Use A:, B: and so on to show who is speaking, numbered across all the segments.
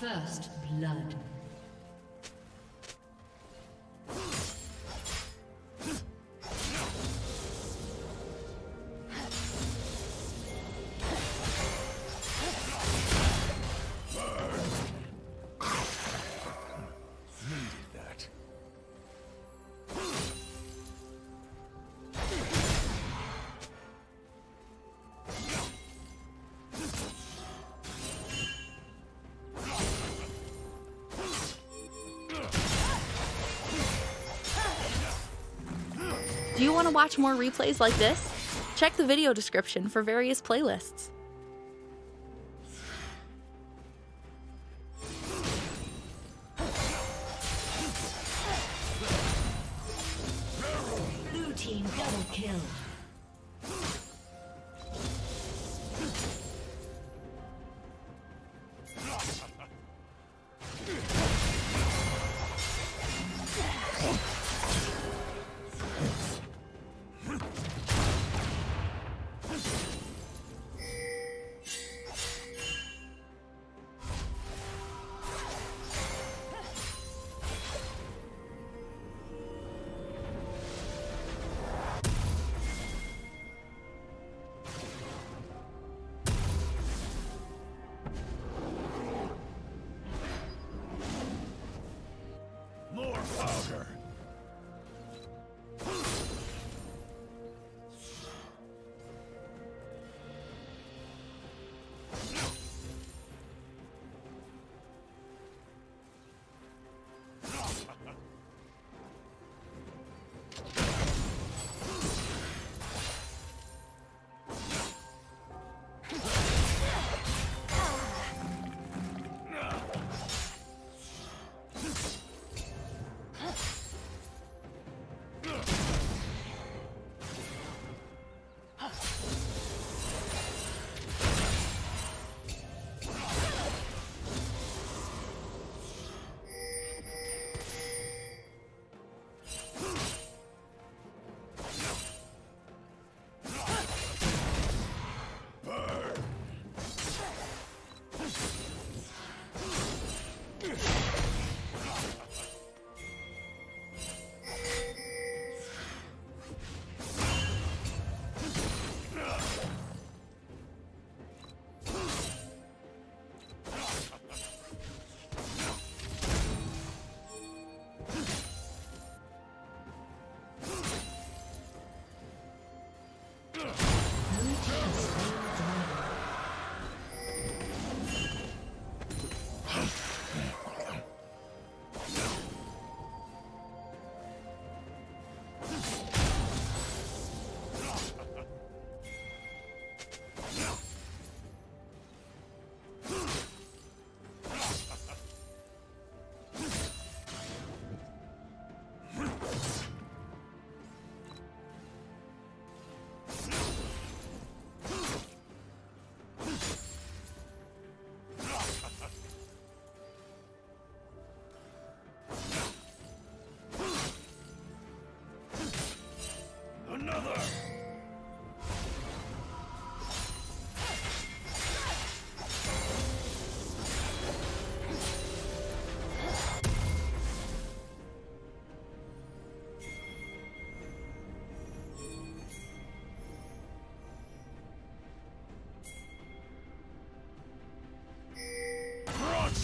A: First blood.
B: Want to watch more replays like this? Check the video description for various playlists.
A: Blue team double kill.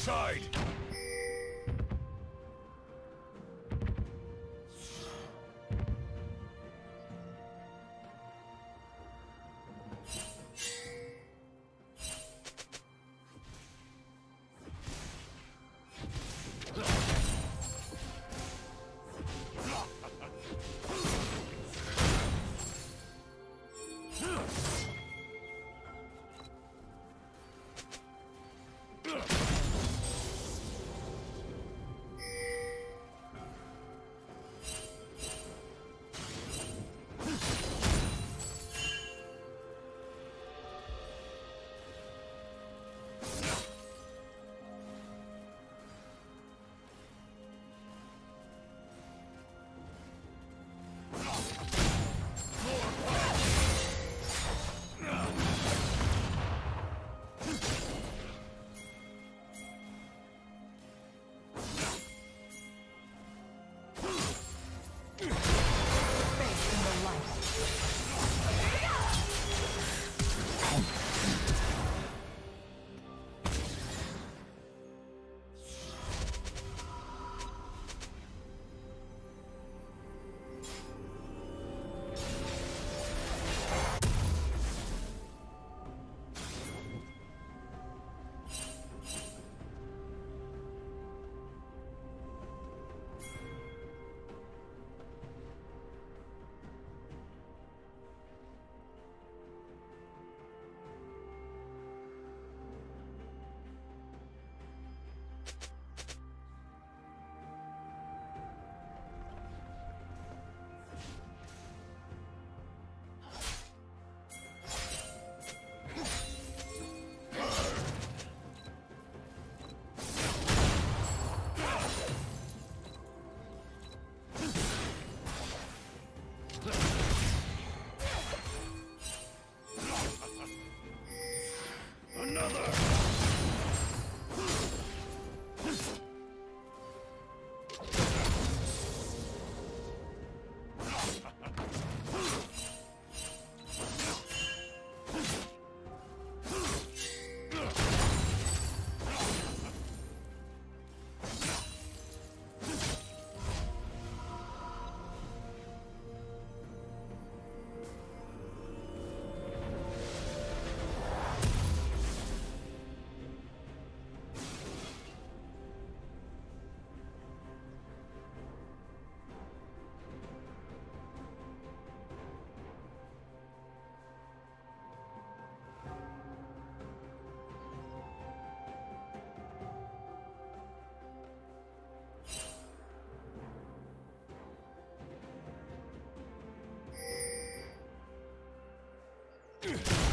C: Broadside! Ugh! Killing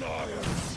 C: Bathe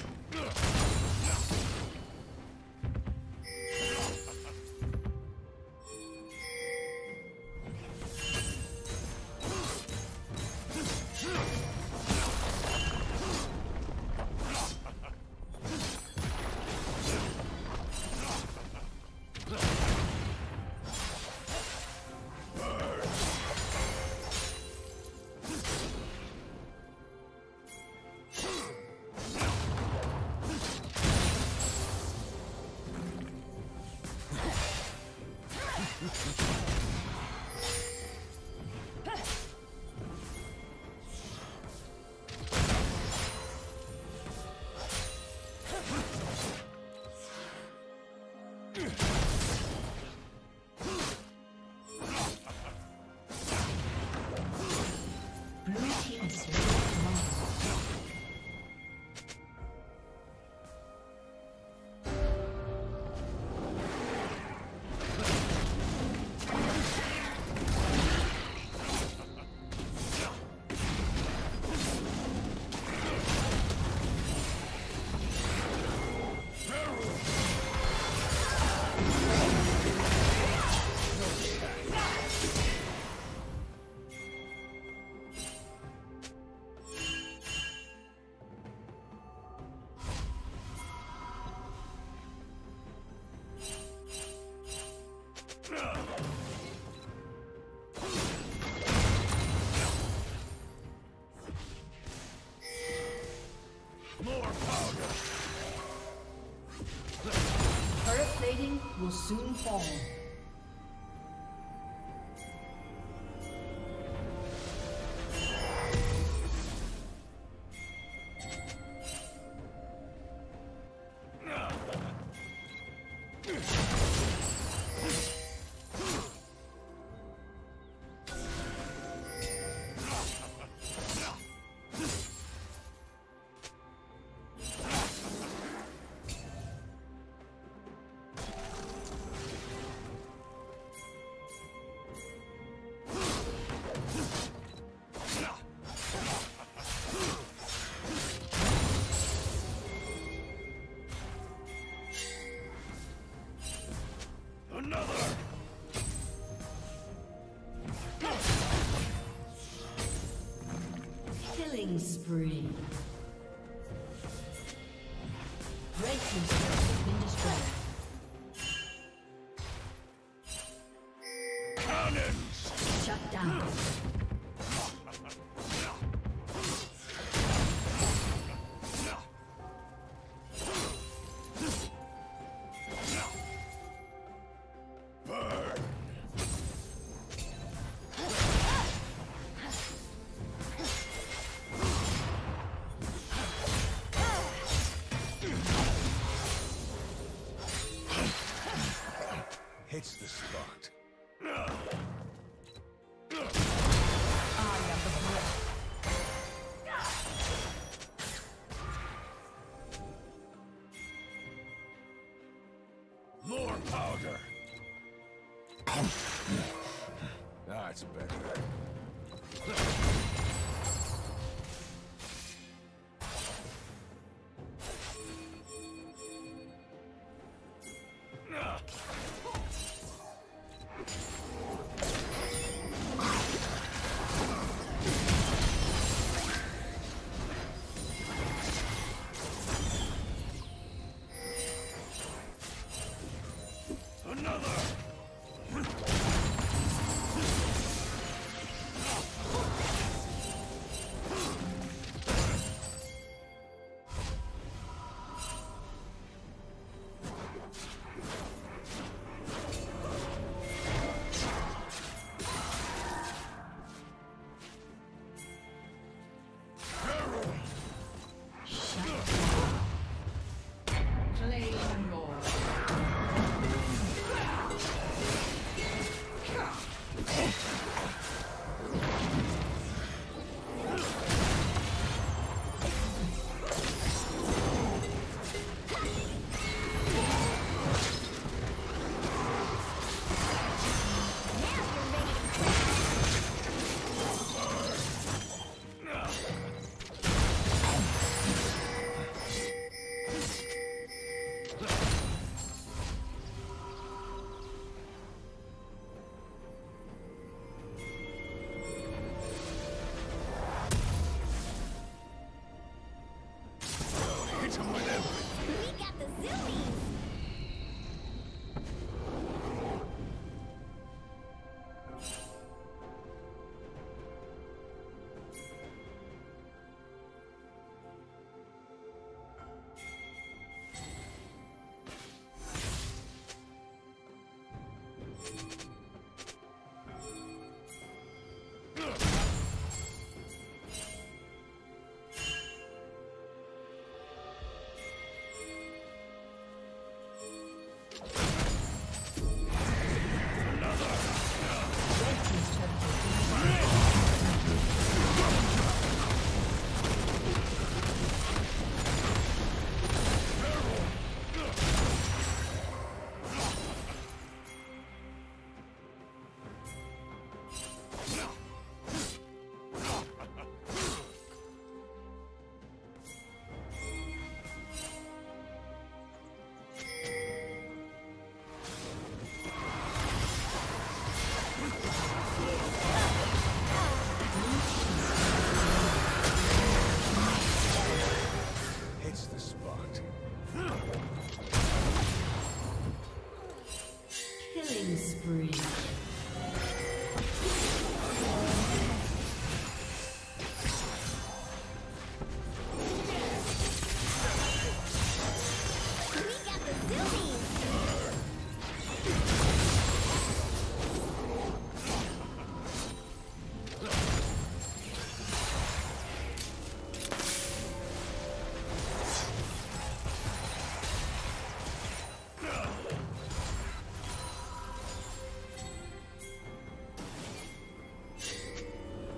A: soon fall.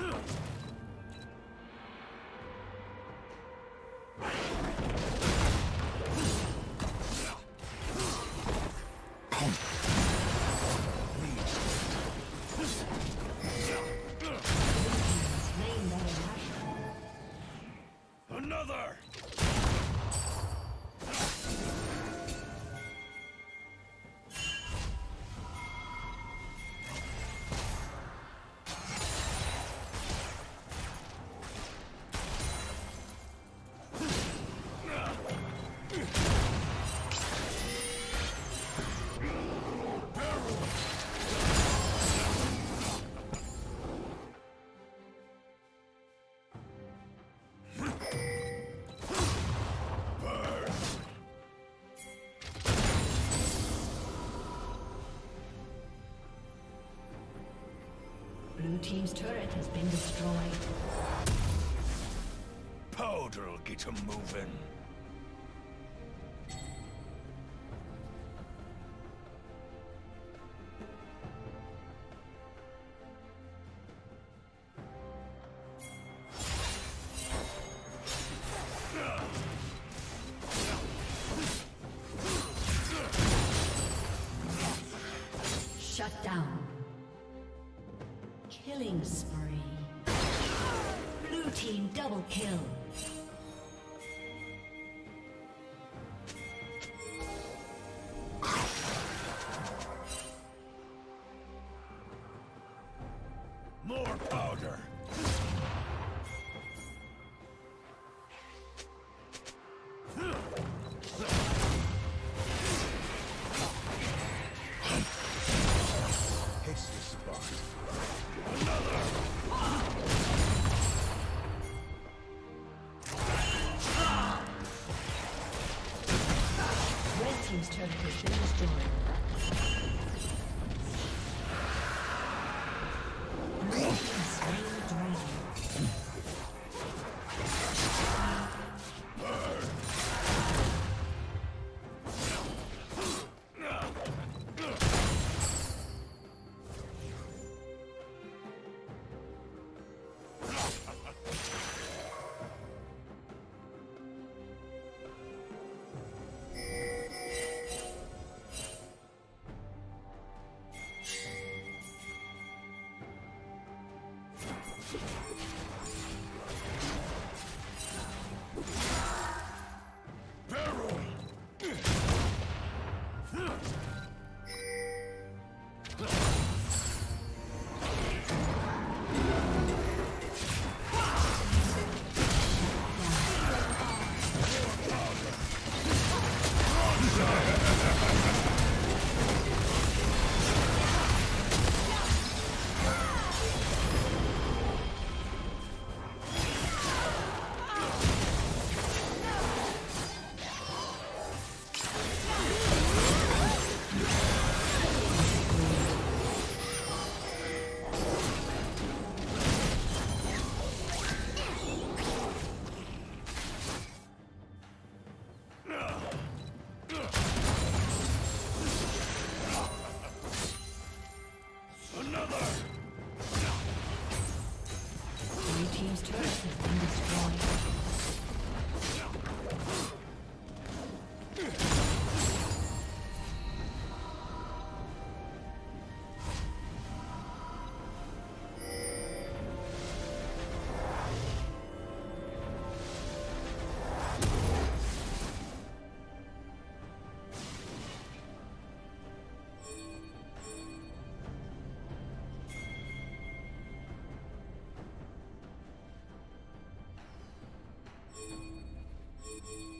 A: Huh? team's turret has been destroyed.
C: Powder'll get 'em moving.
A: Double kill. you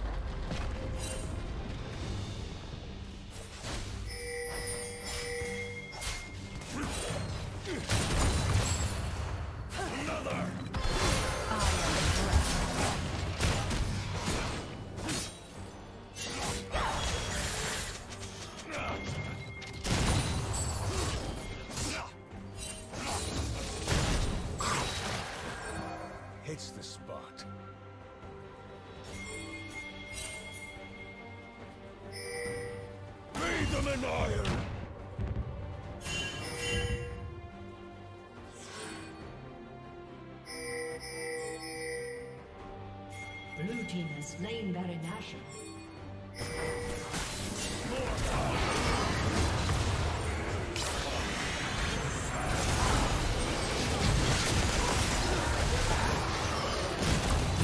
A: Blue Team has slain Baron.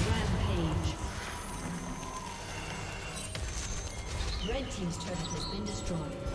A: Rampage. Red Team's turret has been destroyed.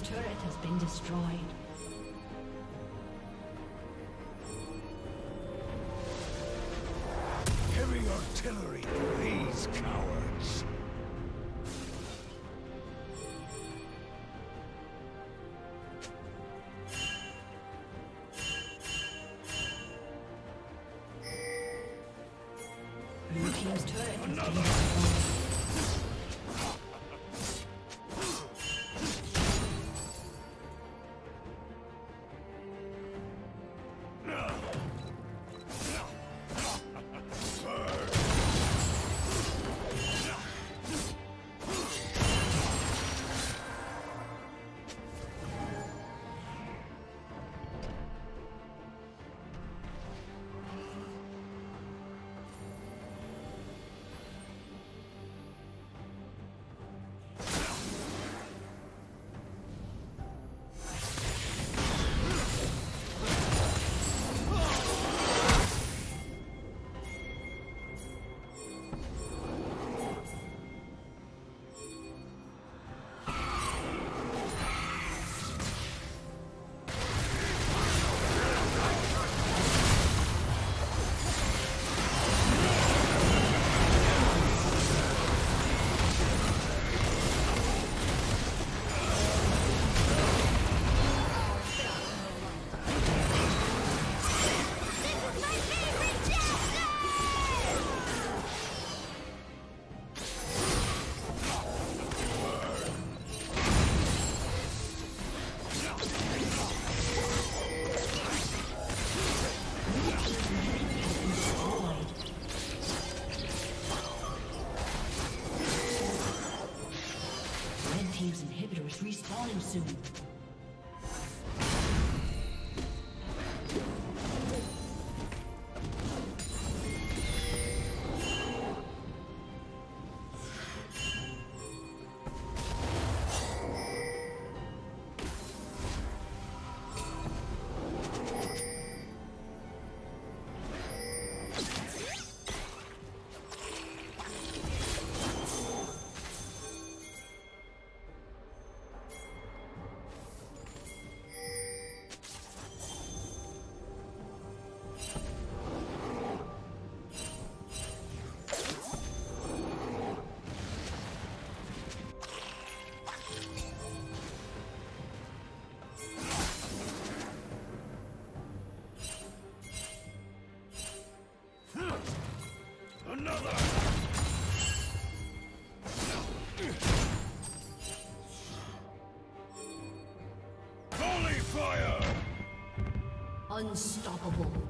A: team's turret has been destroyed. Heavy
C: artillery, these cowards!
A: Blue team's turret
C: Another.
A: Unstoppable.